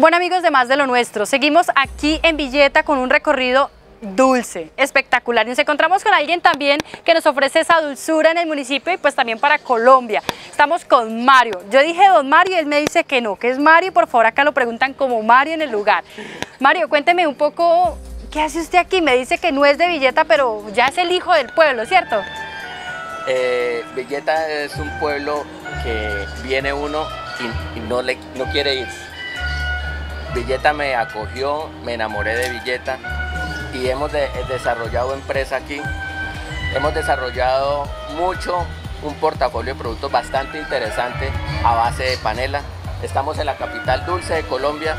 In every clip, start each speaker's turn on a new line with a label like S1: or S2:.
S1: Bueno amigos de Más de lo Nuestro, seguimos aquí en Villeta con un recorrido dulce, espectacular. Y nos encontramos con alguien también que nos ofrece esa dulzura en el municipio y pues también para Colombia. Estamos con Mario. Yo dije don Mario y él me dice que no, que es Mario. Por favor acá lo preguntan como Mario en el lugar. Mario, cuénteme un poco, ¿qué hace usted aquí? Me dice que no es de Villeta, pero ya es el hijo del pueblo, ¿cierto?
S2: Eh, Villeta es un pueblo que viene uno y, no, le, no quiere ir. Villeta me acogió, me enamoré de Villeta y hemos desarrollado empresa aquí. Hemos desarrollado mucho, un portafolio de productos bastante interesante a base de panela. Estamos en la capital dulce de Colombia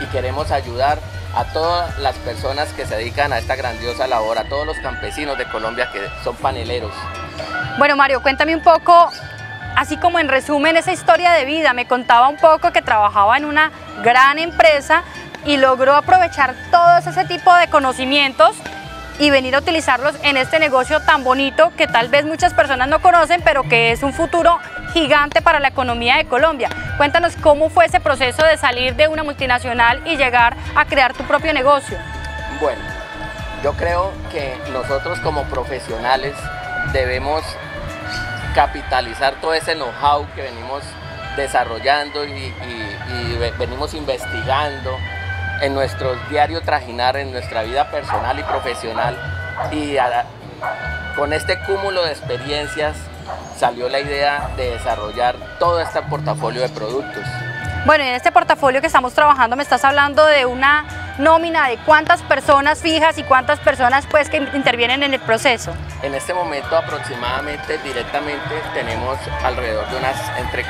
S2: y queremos ayudar a todas las personas que se dedican a esta grandiosa labor, a todos los campesinos de Colombia que son paneleros.
S1: Bueno Mario, cuéntame un poco, así como en resumen, esa historia de vida. Me contaba un poco que trabajaba en una gran empresa y logró aprovechar todos ese tipo de conocimientos y venir a utilizarlos en este negocio tan bonito que tal vez muchas personas no conocen, pero que es un futuro gigante para la economía de Colombia. Cuéntanos cómo fue ese proceso de salir de una multinacional y llegar a crear tu propio negocio.
S2: Bueno, yo creo que nosotros como profesionales debemos capitalizar todo ese know-how que venimos desarrollando y, venimos investigando en nuestro diario trajinar, en nuestra vida personal y profesional. Y con este cúmulo de experiencias salió la idea de desarrollar todo este portafolio de productos.
S1: Bueno, en este portafolio que estamos trabajando me estás hablando de una nómina de cuántas personas fijas y cuántas personas pues que intervienen en el proceso.
S2: En este momento aproximadamente directamente tenemos alrededor de unas entre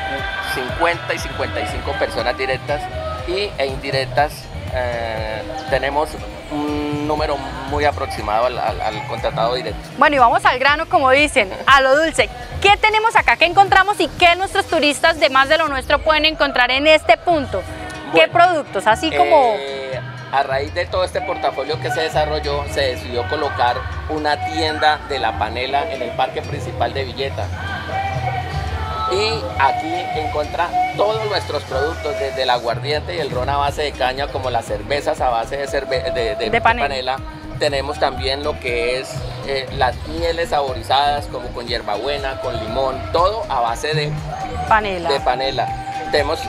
S2: 50 y 55 personas directas y, e indirectas eh, tenemos un número muy aproximado al, al, contratado directo.
S1: Bueno, y vamos al grano, como dicen, a lo dulce. ¿Qué tenemos acá? ¿Qué encontramos y qué nuestros turistas de más de lo nuestro pueden encontrar en este punto? ¿Qué productos? Así como...
S2: Eh, a raíz de todo este portafolio que se desarrolló, se decidió colocar una tienda de la panela en el parque principal de Villeta y aquí encuentra todos nuestros productos, desde el aguardiente y el ron a base de caña, como las cervezas a base de, de, panela. Tenemos también lo que es eh, las mieles saborizadas, como con hierbabuena, con limón, todo a base de
S1: panela.
S2: de panela. Tenemos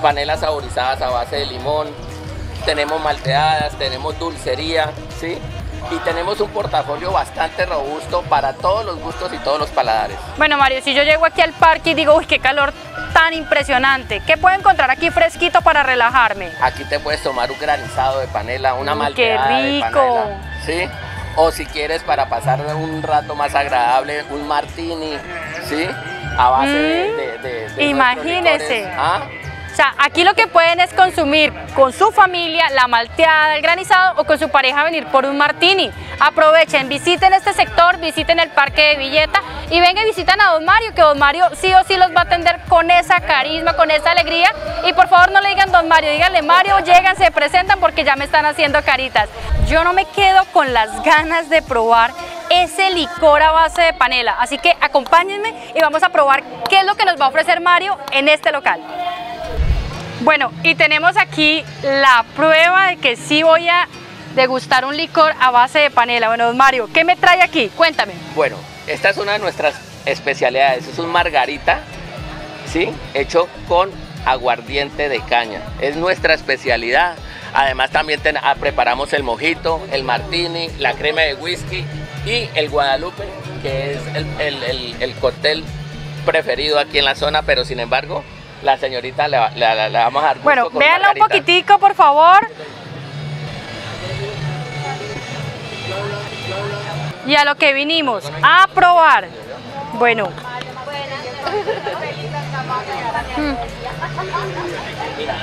S2: panelas saborizadas a base de limón, tenemos malteadas, tenemos dulcería, ¿sí? y tenemos un portafolio bastante robusto para todos los gustos y todos los paladares.
S1: Bueno Mario, si yo llego aquí al parque y digo, uy, qué calor tan impresionante, ¿qué puedo encontrar aquí fresquito para relajarme?
S2: Aquí te puedes tomar un granizado de panela, una mm, malteada qué rico. ¿sí? O si quieres para pasar un rato más agradable, un martini, ¿sí? A base de,
S1: mm, Imagínese. O sea, aquí lo que pueden es consumir con su familia la malteada, el granizado o con su pareja venir por un martini. Aprovechen, visiten este sector, visiten el parque de Villeta y vengan y visitan a Don Mario, que Don Mario sí o sí los va a atender con esa carisma, con esa alegría. Y por favor no le digan Don Mario, díganle Mario, llegan, se presentan porque ya me están haciendo caritas. Yo no me quedo con las ganas de probar ese licor a base de panela. Así que acompáñenme y vamos a probar qué es lo que nos va a ofrecer Mario en este local. Bueno, y tenemos aquí la prueba de que sí voy a degustar un licor a base de panela. Bueno, Mario, ¿qué me trae aquí? Cuéntame.
S2: Bueno, esta es una de nuestras especialidades. Es un margarita, ¿sí? Hecho con aguardiente de caña. Es nuestra especialidad. Además también ah, preparamos el mojito, el martini, la crema de whisky y el guadalupe, que es el, el, el cóctel preferido aquí en la zona, pero sin embargo la señorita le, vamos a dar
S1: Bueno, véanla un poquitico, por favor. Y a lo que vinimos, a probar. Bueno. Mm.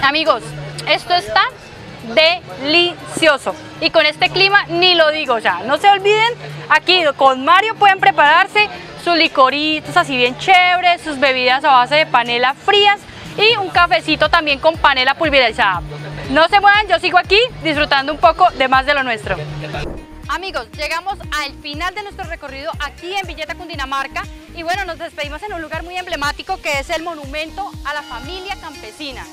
S1: Amigos, esto está delicioso. Y con este clima ni lo digo ya. No se olviden, aquí con Mario pueden prepararse sus licoritos así bien chéveres, sus bebidas a base de panela frías y un cafecito también con panela pulverizada. No se muevan, yo sigo aquí disfrutando un poco de más de lo nuestro. Amigos, llegamos al final de nuestro recorrido aquí en Villeta, Cundinamarca y bueno, nos despedimos en un lugar muy emblemático que es el monumento a la familia campesina.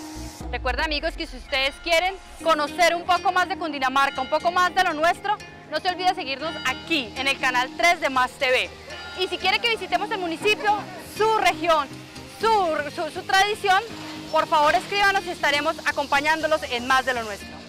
S1: Recuerden amigos que si ustedes quieren conocer un poco más de Cundinamarca, un poco más de lo nuestro, no se olvide seguirnos aquí en el canal 3 de Más TV. Y si quiere que visitemos el municipio, su región, su, su tradición, por favor escríbanos y estaremos acompañándolos en Más de lo nuestro.